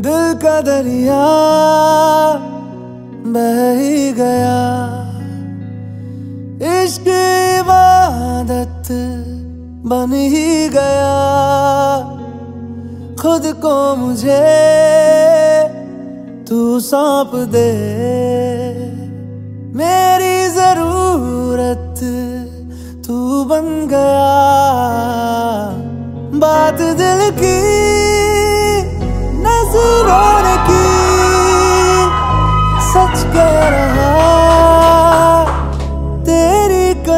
दिल का दरिया बह ही गया। इश्क इबादत बन ही गया। खुद को मुझे तू सौंप दे। मेरी ज़रूरत तू बन गया।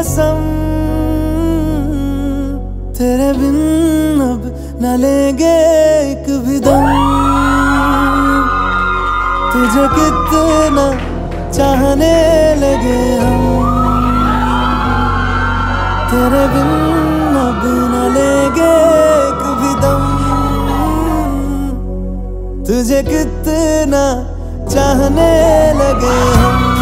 कसम, तेरे बिन अब न लेंगे एक भी दम। तुझे कितना चाहने लगे हम। तेरे बिन अब न लेंगे एक भी दम। तुझे कितना चाहने लगे हम।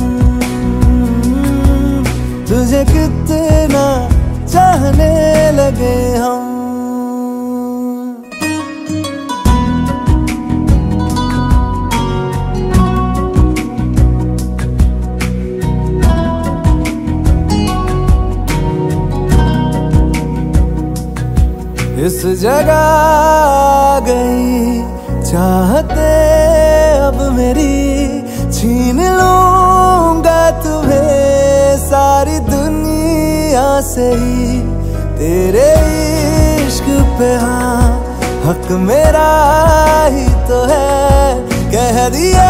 इस जगह गई। चाहते अब मेरी छीन लूँगा तुम्हें सारी दुनिया से ही। तेरे इश्क पे हाँ हक मेरा ही तो है। कह दिया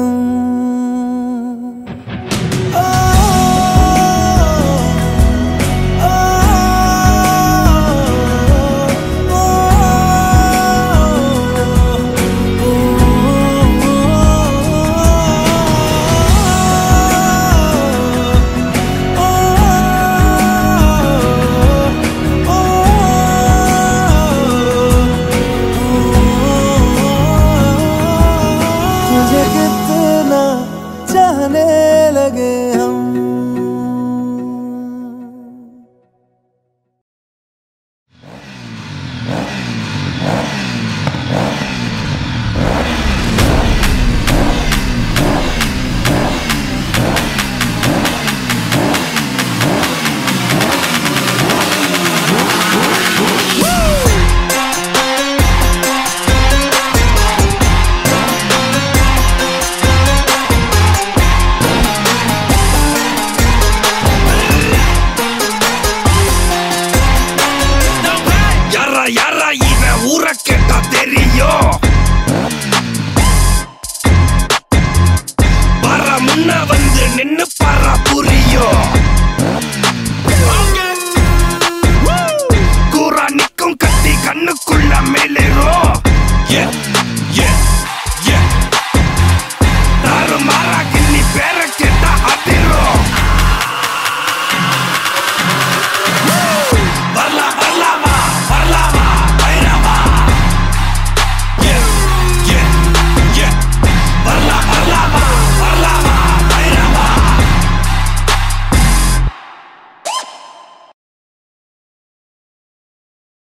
आने लगे। ஊரை கேட்டா தெரியும். வர முன்ன வந்து நின்னு